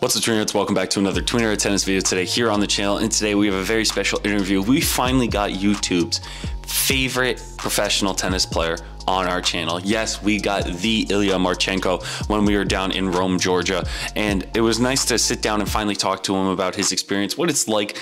What's up, Tweeners? Welcome back to another Tweener Tennis video today here on the channel. And today we have a very special interview. We finally got YouTube's favorite professional tennis player on our channel. Yes, we got the Illya Marchenko when we were down in Rome, Georgia. And it was nice to sit down and finally talk to him about his experience, what it's like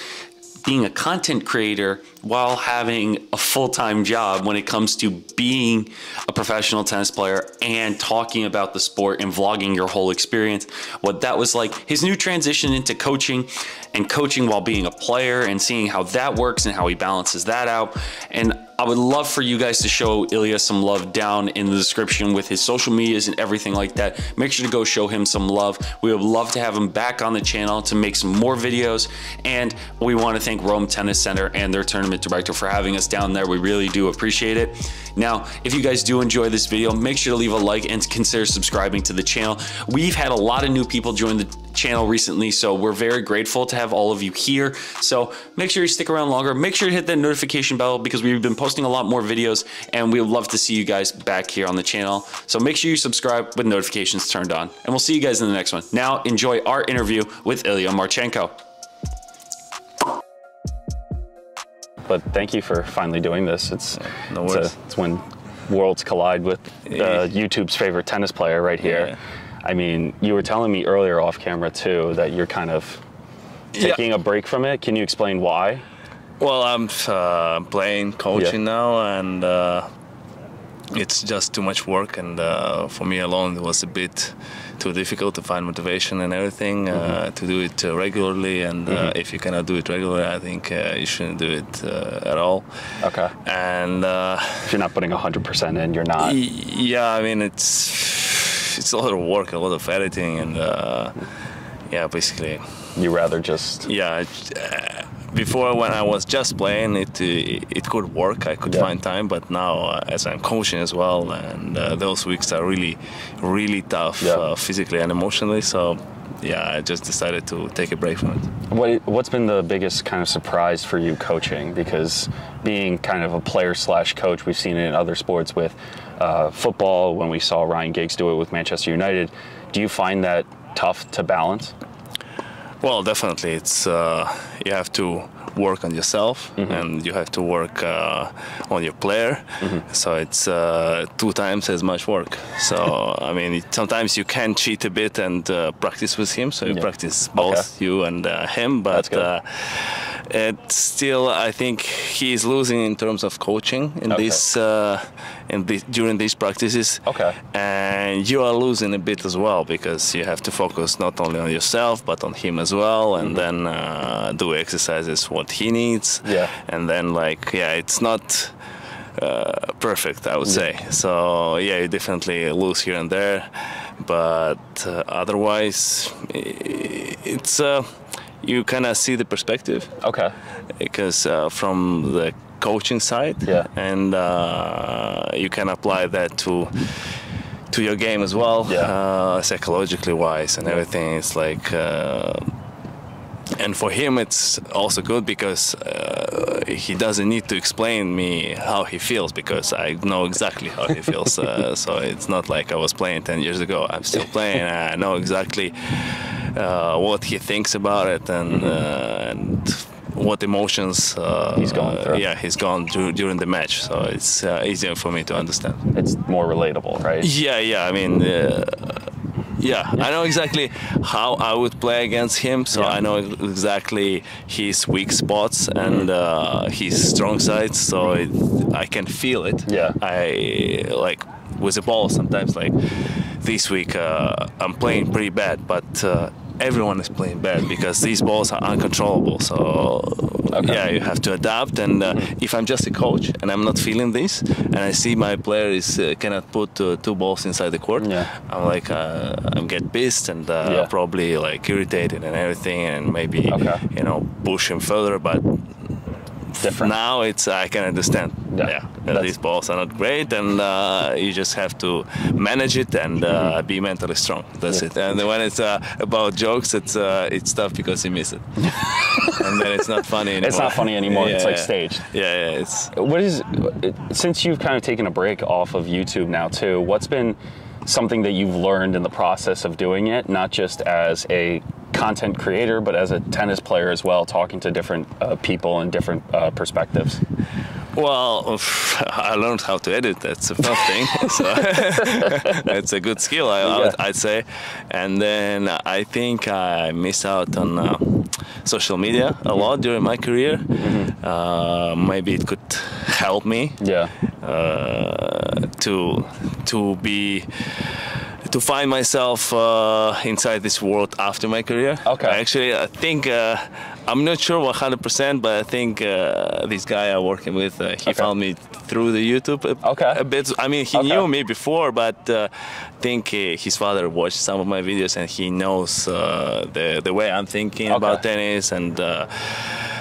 being a content creator while having a full-time job when it comes to being a professional tennis player and talking about the sport and vlogging your whole experience. What that was like his new transition into coaching and coaching while being a player and seeing how that works and how he balances that out. And I would love for you guys to show Illya some love down in the description with his social medias and everything like that. Make sure to go show him some love. We would love to have him back on the channel to make some more videos. And we want to thank Rome Tennis Center and their tournament director for having us down there. We really do appreciate it. Now, if you guys do enjoy this video, make sure to leave a like and consider subscribing to the channel. We've had a lot of new people join the channel recently, so we're very grateful to have all of you here. So make sure you stick around longer. Make sure to hit that notification bell because we've been posting a lot more videos and we would love to see you guys back here on the channel. So make sure you subscribe with notifications turned on and we'll see you guys in the next one. Now enjoy our interview with Illya Marchenko. But thank you for finally doing this. It's, no it's, a, it's when worlds collide with uh, YouTube's favorite tennis player right here. Yeah. I mean, you were telling me earlier off camera too that you're kind of Yeah. taking a break from it. Can you explain why? Well, I'm uh, playing, coaching now, and uh, it's just too much work. And uh, for me alone, it was a bit too difficult to find motivation and everything uh, to do it uh, regularly. And uh, if you cannot do it regularly, I think uh, you shouldn't do it uh, at all. Okay. And uh, If you're not putting 100% in, you're not. yeah, I mean, it's it's a lot of work, a lot of editing, and uh, yeah, basically. You rather just. yeah uh, before when i was just playing it uh, it could work i could Yeah. find time but now uh, as i'm coaching as well and uh, those weeks are really really tough Yeah. uh, physically and emotionally so yeah i just decided to take a break from it What, what's been the biggest kind of surprise for you coaching? Because being kind of a player slash coach, we've seen it in other sports with uh, football when we saw Ryan Giggs do it with Manchester United. Do you find that tough to balance? well definitely it's uh, you have to work on yourself and you have to work uh, on your player. So it's uh, two times as much work. So i mean it, sometimes you can cheat a bit and uh, practice with him. So you Yeah. practice both you and uh, him but it's still i think he is losing in terms of coaching in Okay. this uh, in this during these practices. Okay. and you are losing a bit as well because you have to focus not only on yourself but on him as well. And then uh, do exercises what he needs. Yeah. and then like yeah it's not uh, perfect i would say. So yeah you definitely lose here and there. But uh, otherwise it's uh, you kind of see the perspective Okay. because uh, from the coaching side Yeah. and uh, you can apply that to to your game as well Yeah. uh, psychologically wise and everything it's like uh, and for him it's also good because uh, he doesn't need to explain me how he feels because I know exactly how he feels uh, so it's not like I was playing 10 years ago I'm still playing I know exactly what he thinks about it and, uh, and what emotions uh, Mm-hmm. He's going through. yeah he's gone dur- during the match so it's uh, easier for me to understand It's more relatable, right? yeah, yeah. I mean, uh, yeah, I know exactly how I would play against him, so Yeah. I know exactly his weak spots and uh, his strong sides, so it, I can feel it. Yeah. I like with the ball sometimes. Like this week, uh, I'm playing pretty bad, but. Uh, Everyone is playing bad because these balls are uncontrollable. So Okay. yeah, you have to adapt. And uh, if I'm just a coach and I'm not feeling this, and I see my player is uh, cannot put uh, two balls inside the court, Yeah. I'm like uh, I'm get pissed and uh, Yeah. probably like irritated and everything, and maybe Okay. you know push him further. But Different. now it's I can understand. Yeah. Yeah, That's- these balls are not great, and uh, you just have to manage it and uh, be mentally strong. That's Yeah. it. And when it's uh, about jokes, it's uh, it's tough because you miss it, and then it's not funny anymore. It's not funny anymore. It's like Yeah. staged. Yeah, yeah, it's What is since you've kind of taken a break off of YouTube now too? What's been something that you've learned in the process of doing it, not just as a content creator, but as a tennis player as well, talking to different uh, people and different uh, perspectives? Well, I learned how to edit. That's a first thing. so it's a good skill, I, Yeah. I'd say. And then I think I miss out on uh, social media a lot during my career. Uh, maybe it could help me Yeah. uh, to to be to find myself uh, inside this world after my career. Okay. Actually, I think uh, I'm not sure 100%, but I think uh, this guy I'm working with, uh, he found me through the YouTube a, Okay. a bit. I mean, he Okay. knew me before, but uh, I think uh, his father watched some of my videos and he knows uh, the the way I'm thinking about tennis and.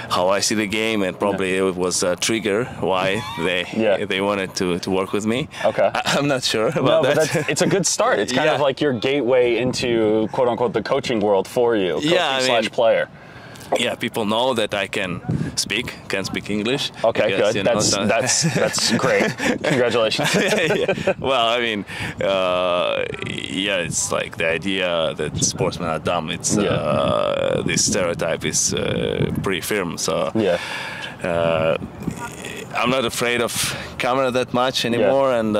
How I see the game, and probably it was a trigger why they Yeah. they wanted to, to work with me. Okay. I, am not sure about No, but that. that's, it's a good start. It's kind Yeah. of like your gateway into quote unquote the coaching world for you, coaching Yeah, I slash mean- player. Yeah, people know that I can speak, can speak English. Okay, because, good. you know, that's that's that's great. Congratulations. yeah. Well, I mean, uh, yeah, it's like the idea that sportsmen are dumb. It's Yeah. uh, this stereotype is uh, pretty firm. So Yeah. uh, I'm not afraid of camera that much anymore, and.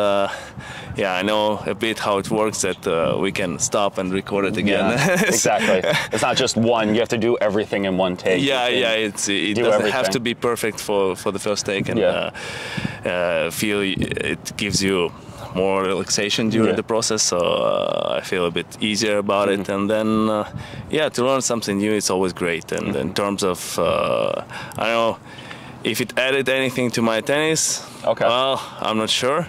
Yeah, I know a bit how it works. That uh, we can stop and record it again. Yeah, exactly. It's not just one. You have to do everything in one take. Yeah, yeah, it's it do doesn't have to be perfect for for the first take, and Yeah. uh, uh, feel it gives you more relaxation during Yeah. the process. So uh, I feel a bit easier about it, Mm-hmm. and then uh, yeah, to learn something new, it's always great. And Mm-hmm. in terms of, uh, I don't know if it added anything to my tennis. Okay. Well, I'm not sure.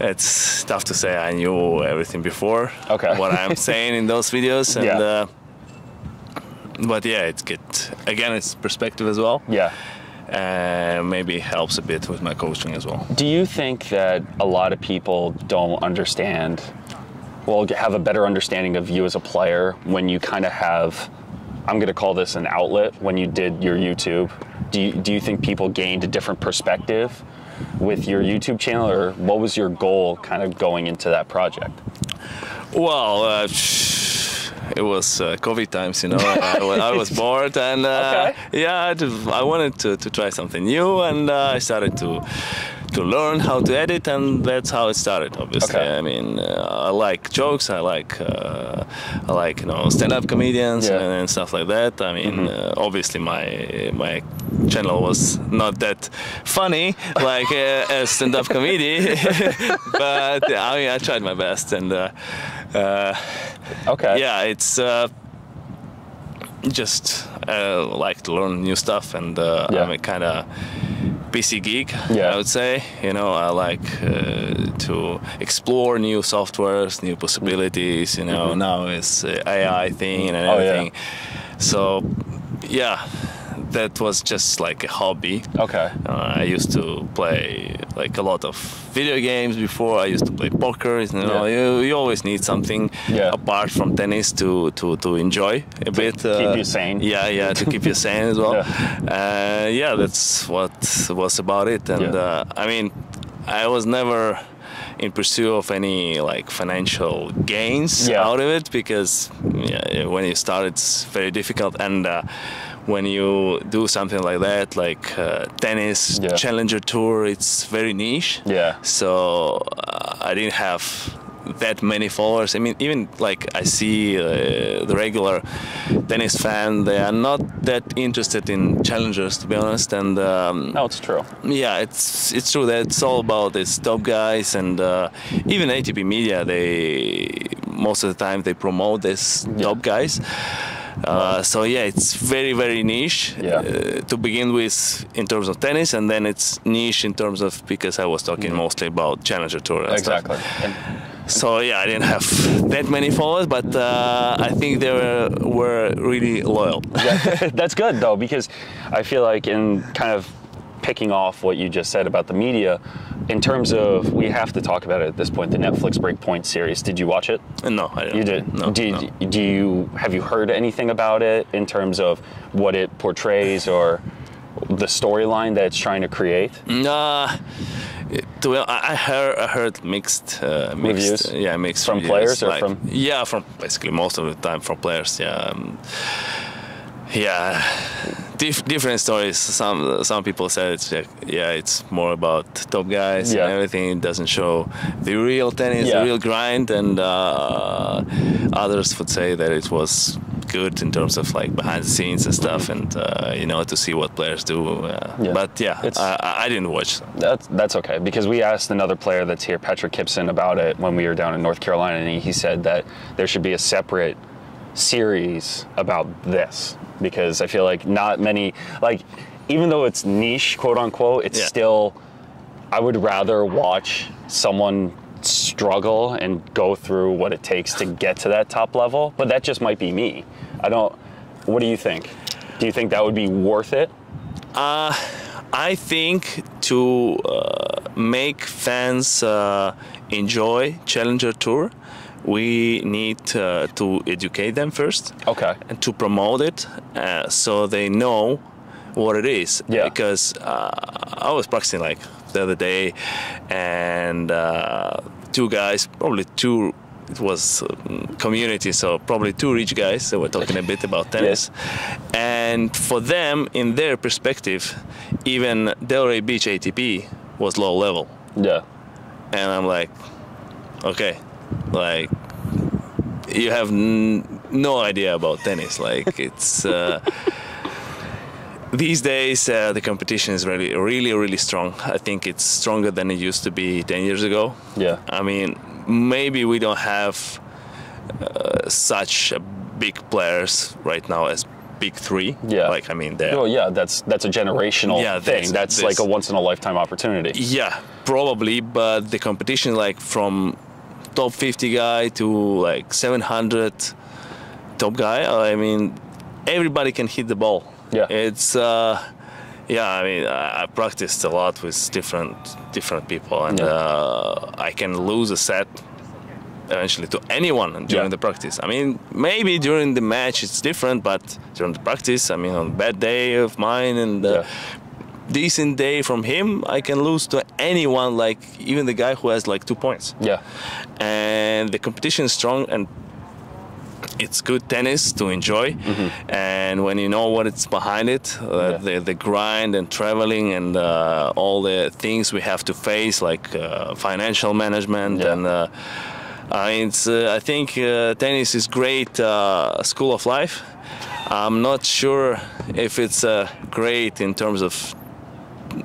It's tough to say. I knew everything before. Okay. What I'm saying in those videos, and. Yeah. Uh, but yeah, it's good. Again, it's perspective as well. Yeah. Uh, maybe helps a bit with my coaching as well. Do you think that a lot of people don't understand, well, have a better understanding of you as a player when you kind of have, I'm going to call this an outlet when you did your YouTube? Do you, do you think people gained a different perspective with your YouTube channel, or what was your goal kind of going into that project? Well, uh, it was uh, COVID times, you know. I, I was bored, and uh, Okay. yeah, I, wanted to, to try something new, and uh, I started to to learn how to edit, and that's how it started. Obviously, Okay. I mean, uh, I like jokes, I like uh, I like you know stand-up comedians Yeah. And, and stuff like that. I mean, uh, obviously my my channel was not that funny like uh, a stand-up comedy, but I mean, I tried my best, and. Uh, Okay. yeah, it's uh, just uh, like to learn new stuff, and uh, Yeah. I'm a kind of PC geek. Yeah. I would say. You know, I like uh, to explore new softwares, new possibilities. You know, now it's AI thing and Mm-hmm. Oh, yeah. everything. So, yeah. That was just like a hobby. Okay. Uh, I used to play like a lot of video games before. I used to play poker. You know, Yeah. you, you always need something Yeah. apart from tennis to, to, to enjoy a bit. keep you sane. Yeah, yeah, to keep you sane as well. Yeah. Uh, yeah, that's what was about it. And uh, I mean, I was never in pursuit of any like financial gains Yeah. out of it because yeah, when you start, it's very difficult and. Uh, when you do something like that, like uh, tennis, Yeah. challenger tour, it's very niche. Yeah. So uh, I didn't have that many followers. I mean, even like I see uh, the regular tennis fan, they are not that interested in challengers, to be honest. And um, No, it's true. yeah, it's it's true that it's all about these top guys, and uh, even ATP media. They most of the time they promote these top guys. Uh, so yeah, it's very very niche Yeah. uh, to begin with in terms of tennis, and then it's niche in terms of because I was talking mostly about challenger tour. And stuff. Exactly. And So yeah, I didn't have that many followers, but uh, I think they were, were really loyal. Yeah, that's good though because I feel like in kind of picking off what you just said about the media in terms of we have to talk about it at this point the Netflix Break Point series did you watch it no, I didn't. you did No, do, no. do you have you heard anything about it in terms of what it portrays or the storyline that it's trying to create Uh, To, I I heard, I heard mixed, uh, mixed Reviews? Yeah, mixed From reviews, players or like- from- Yeah, from basically most of the time from players. Yeah, um, yeah, Dif- different stories. Some some people said it's like, yeah, it's more about top guys Yeah. and everything. It doesn't show the real tennis, Yeah. the real grind, and uh, others would say that it was good in terms of like behind the scenes and stuff, and uh, you know to see what players do. Uh, Yeah. But yeah, It's- I, I- didn't watch. That's that's okay because we asked another player that's here, Patrick Kypson, about it when we were down in North Carolina, and he said that there should be a separate series about this because I feel like not many like even though it's niche, quote unquote, it's Yeah. still I would rather watch someone struggle and go through what it takes to get to that top level, but that just might be me. I don't what do you think? Do you think that would be worth it? Uh I think to uh, make fans uh, enjoy Challenger Tour, we need uh, to educate them first. Okay. And to promote it uh, so they know what it is. Yeah. Because uh, I was practicing like the other day, and uh, two guys, probably two. It was um, community, so probably two rich guys that were talking a bit about tennis. And for them, in their perspective, even Delray Beach ATP was low level. Yeah. And I'm like, okay, like you have n- no idea about tennis. Like it's uh, these days uh, the competition is really, really, really strong. I think it's stronger than it used to be 10 years ago. Yeah. I mean, maybe we don't have uh, such a big players right now as big three. Yeah. Like I mean, they're Oh yeah, that's that's a generational Yeah, thing. that's- That's, like a once in a lifetime opportunity. Yeah, probably, but the competition like from top 50 guy to like 700 top guy, I mean, everybody can hit the ball. Yeah. It's uh yeah, I mean, I practiced a lot with different different people, and Yeah. uh, I can lose a set eventually to anyone during Yeah. the practice. I mean, maybe during the match it's different, but during the practice, I mean, on a bad day of mine and uh, Yeah. Decent day from him, I can lose to anyone, like even the guy who has like two points. Yeah. And the competition is strong and it's good tennis to enjoy. And when you know what it's behind it, uh, Mm-hmm. Yeah. the, the grind and traveling and uh, all the things we have to face, like uh, financial management Yeah. and. Uh, it's, uh, I think uh, tennis is great uh, school of life. I'm not sure if it's uh, great in terms of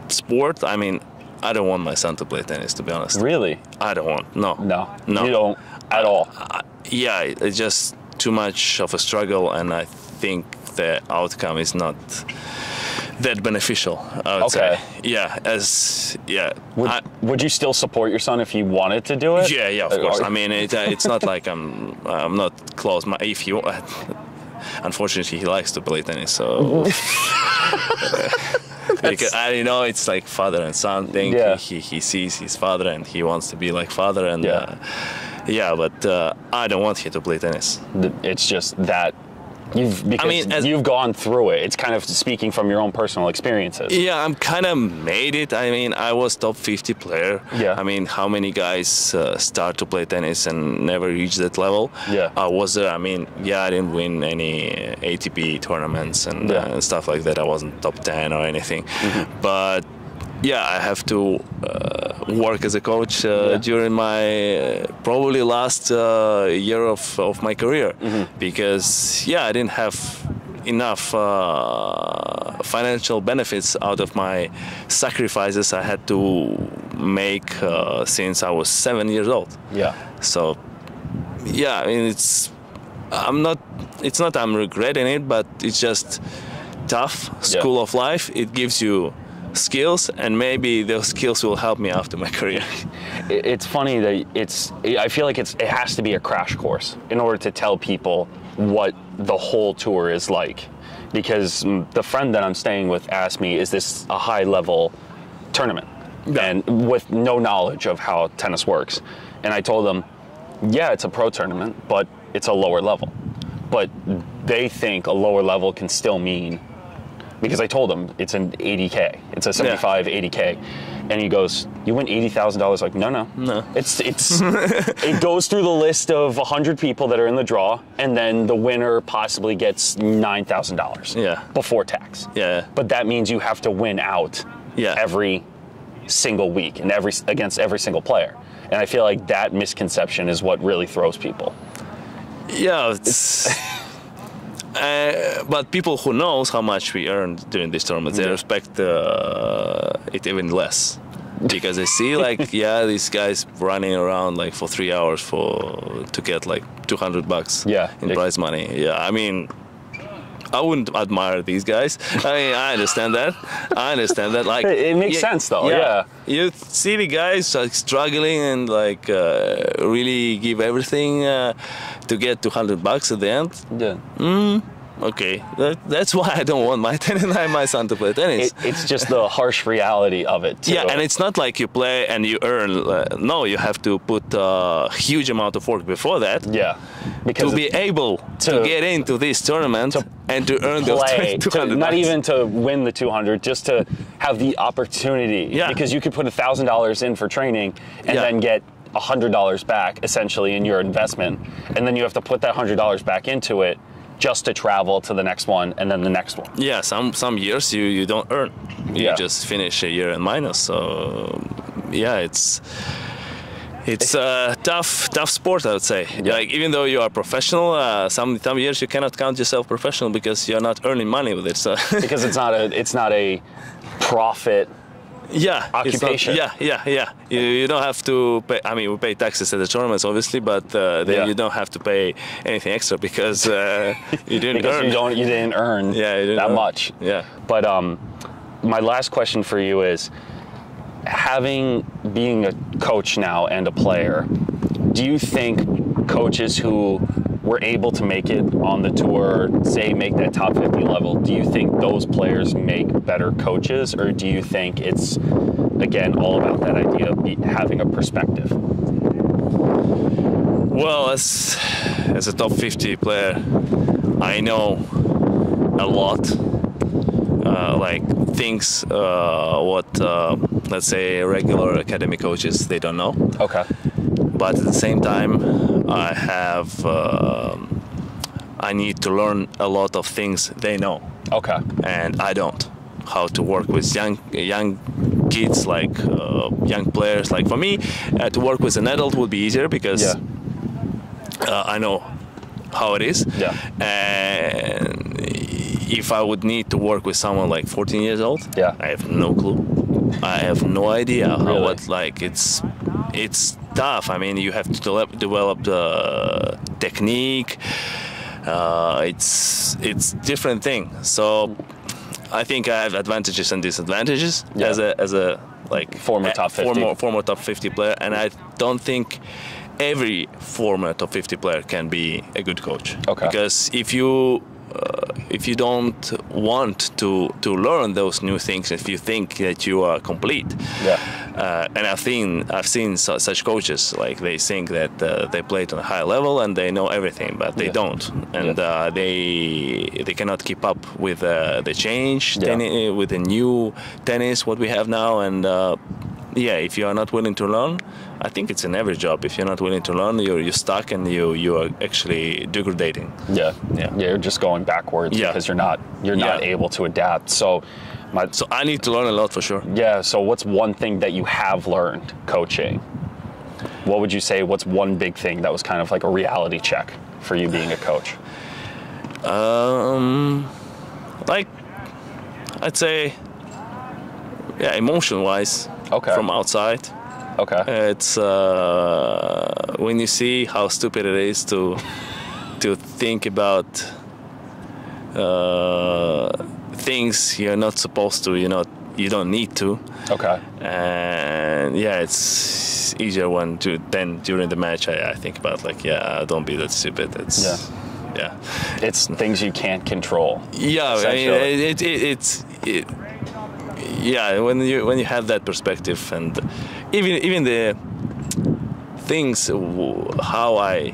sport. I mean, I don't want my son to play tennis, to be honest. Really? I don't want. No. No. No. You don't at all. Uh, yeah, it's just too much of a struggle, and I think the outcome is not that beneficial. I would Okay. say. Yeah. As yeah. Would, I- would you still support your son if he wanted to do it? yeah, yeah, of Uh, course. I mean, it, it's not like I'm I'm not close. My if you. unfortunately, he likes to play tennis, so. because I you know it's like father and son thing. Yeah. He, he sees his father and he wants to be like father and Yeah. uh, yeah, but uh, I don't want him to play tennis. it's just that you've because mean, as- you've gone through it. It's kind of speaking from your own personal experiences. Yeah, I'm kind of made it. I mean, I was top 50 player. Yeah. I mean, how many guys uh, start to play tennis and never reach that level? Yeah. I was there. I mean, yeah, I didn't win any uh, ATP tournaments and, Yeah. uh, and stuff like that. I wasn't top 10 or anything. Mm-hmm. But yeah, I have to uh, work as a coach uh, Yeah. during my uh, probably last uh, year of, of my career Mm-hmm. because yeah, I didn't have enough uh, financial benefits out of my sacrifices I had to make uh, since I was seven years old. Yeah. So yeah, I mean it's I'm not it's not I'm regretting it, but it's just tough school of life. It gives you skills and maybe those skills will help me after my career. It's funny that it's. I feel like it's. It has to be a crash course in order to tell people what the whole tour is like, because the friend that I'm staying with asked me, "Is this a high level tournament?" Yeah. And with no knowledge of how tennis works, and I told them, "Yeah, it's a pro tournament, but it's a lower level." But they think a lower level can still mean because I told them it's an 80k, it's a 75, 80k. And he goes, "You win eighty thousand dollars." Like, no, no, No. It's it's it goes through the list of hundred people that are in the draw, and then the winner possibly gets nine thousand dollars. Yeah. Before tax. Yeah. But that means you have to win out. Yeah. Every single week and every against every single player. And I feel like that misconception is what really throws people. Yeah, it's. Uh, but people who knows how much we earned during these tournaments, they Yeah. respect uh, it even less because they see like yeah these guys running around like for three hours for to get like 200 bucks Yeah. in prize money. Yeah, I mean. I wouldn't admire these guys. I mean, I understand that. I understand that. Like, It- it makes sense, though, yeah. You see the guys like struggling and like uh, really give everything uh, to get 200 bucks at the end. Yeah. Okay, that, that's why I don't want my tennis, my son to play tennis. It, it's just the harsh reality of it. Too. yeah, and it's not like you play and you earn. Uh, no, you have to put a huge amount of work before that yeah, because to be able to, to- get into this tournament and to earn those play, 200 to, not even to win the 200, just to have the opportunity. Yeah. Because you could put thousand dollars in for training and Yeah. then get hundred dollars back essentially in your investment, and then you have to put that hundred dollars back into it just to travel to the next one and then the next one. Yeah, some some years you you don't earn. You Yeah. just finish a year in minus. So yeah, it's it's a tough tough sport. I would say. Like even though you are professional, uh, some some years you cannot count yourself professional because you're not earning money with it. So Because it's not a it's not a profit. Yeah, it's not- Occupation. yeah, yeah, yeah. You, you don't have to pay. I mean, we pay taxes at the tournaments, obviously, but uh, then Yeah. you don't have to pay anything extra because uh, you didn't Because earn. you don't you didn't earn Yeah, didn't that earn. much. Yeah. But um, my last question for you is, having being a coach now and a player, do you think coaches who were able to make it on the tour, say make that top 50 level, do you think those players make better coaches, or do you think it's again all about that idea of be, having a perspective? Well, as as a top 50 player, I know a lot, uh, like things uh, what uh, let's say regular academy coaches they don't know. Okay. But at the same time, I have um I need to learn a lot of things they know Okay. and I don't. How to work with young young kids, like uh, young players. Like for me, uh, to work with an adult would be easier because Yeah. uh, I know how it is. Yeah. And if I would need to work with someone like 14 years old, Yeah. I have no clue. I have no idea how Really? what like it's it's tough. I mean, you have to develop, develop the technique. Uh, it's it's different thing. So I think I have advantages and disadvantages Yeah. as a as a like Former top 50. former former top 50 player, and I don't think every former top 50 player can be a good coach. Okay. Because if you if you don't want to to learn those new things, if you think that you are complete, Yeah. uh, and I've seen I've seen su- such coaches like they think that uh, they play it on a high level and they know everything, but they Yeah. don't, and Yeah. uh, they they cannot keep up with uh, the change Yeah. tenni- with the new tennis what we have now, and uh, yeah, if you are not willing to learn, I think it's in every job. If you're not willing to learn, you're you're stuck and you you are actually degrading. Yeah. Yeah. yeah. You're just going backwards Yeah. because you're not you're not Yeah. able to adapt. So my So I need to learn a lot for sure. Yeah, so what's one thing that you have learned coaching? What would you say what's one big thing that was kind of like a reality check for you being a coach? Um, like I'd say, yeah, emotion wise. Okay. From outside, Okay. it's uh, when you see how stupid it is to to think about uh, things you're not supposed to. You know, you don't need to. Okay. And yeah, it's easier when to then during the match. I, I think about like, yeah, don't be that stupid. It's Yeah. yeah. It's things you can't control. Yeah, I mean, essentially. it, it, it's it, yeah. When you when you have that perspective, and even even the things how I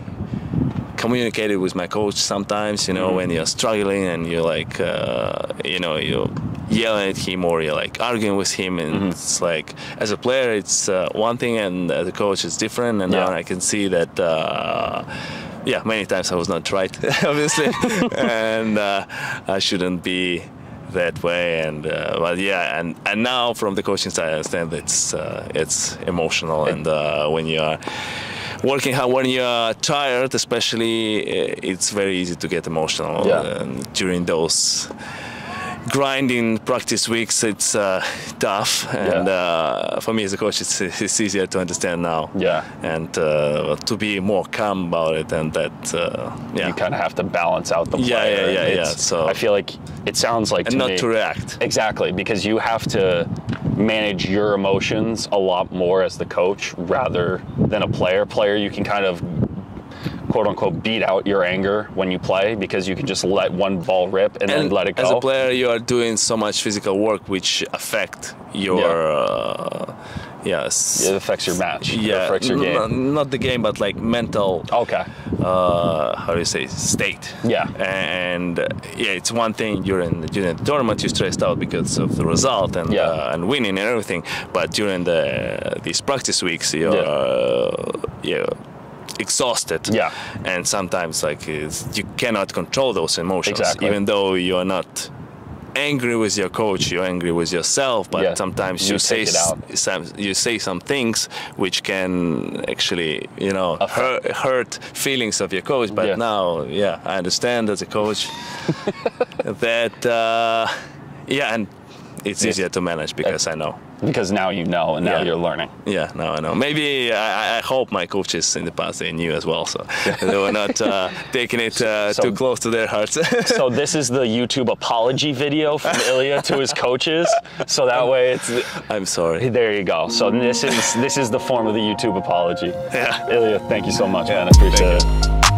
communicated with my coach sometimes. You know, when you're struggling and you're like, uh, you know, you're yelling at him or you're like arguing with him, and it's like as a player, it's uh, one thing, and as a coach, it's different. And now I can see that. Uh, yeah, many times I was not right, obviously, and uh, I shouldn't be that way. And uh, but yeah, and and now from the coaching side, I understand that it's uh, it's emotional, and uh, when you are working hard, when you are tired, especially, uh, it's very easy to get emotional Yeah. during those. Grinding practice weeks, it's uh, tough, and uh, for me as a coach, it's, it's easier to understand now Yeah. and uh, to be more calm about it and that uh, yeah You kind of have to balance out the Yeah, player. yeah, yeah, yeah, yeah, so- I feel like it sounds like and to not me, to react Exactly, because you have to manage your emotions a lot more as the coach rather than a player. Player, you can kind of quote unquote beat out your anger when you play because you can just let one ball rip and, then let it go. as a player you are doing so much physical work which affect your Yeah. uh, yes it affects your match. It yeah affects your game. not the game but like mental Okay. uh, how do you say state Yeah. and uh, yeah it's one thing during during the tournament you're stressed out because of the result and Yeah. uh, and winning and everything but during the these practice weeks you're Yeah. uh, yeah exhausted Yeah. and sometimes like it's, you cannot control those emotions Exactly. even though you are not angry with your coach you're angry with yourself but Yeah. sometimes You you, say take it s- out. some you say some things which can actually you know hurt, hurt feelings of your coach but Yeah. now yeah i understand as a coach that uh, yeah and it's Yeah. easier to manage because i know Because now you know and now Yeah. you're learning. yeah, no, I know. Maybe I, I hope my coaches in the past they knew as well, so they were not uh, taking it uh, So- too close to their hearts. So this is the YouTube apology video from Illya to his coaches. So that way it's I'm sorry. there you go. So this is this is the form of the YouTube apology. Yeah. Illya, thank you so much, man. I appreciate it.